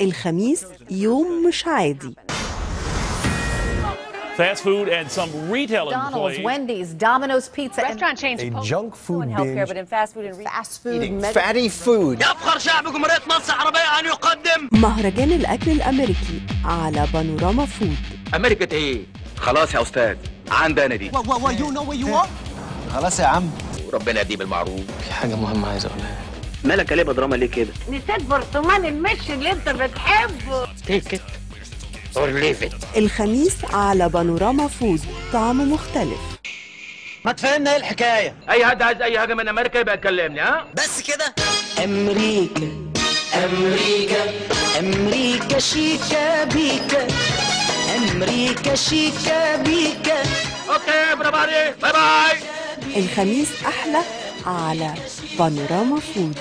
الخميس يوم مش عادي Fast food and some retail McDonald's, employees. Wendy's, Domino's Pizza, and Restaurant chains A junk food in healthcare, binge. but in fast food and fast food. Eating fatty food. يفخر شعب جمهورية مصر العربية أن يقدم مهرجان الأكل الأمريكي على بانوراما فود أمريكا إيه؟ خلاص يا أستاذ عندنا دي خلاص يا عم وربنا يديم المعروف في حاجة مهمة عايز أقولها مالك يا ليه دراما ليه كده؟ نسيت برطمان المش اللي أنت بتحبه. Take it or leave it الخميس على بانوراما Food طعم مختلف. ما تفهمنا إيه الحكاية؟ أي حد عايز أي حاجة من أمريكا يبقى يكلمني ها؟ بس كده. أمريكا أمريكا أمريكا شيكا بيكا. أمريكا شيكا بيكا. Okay برافو عليك. Bye bye. الخميس أحلى على بانوراما فود.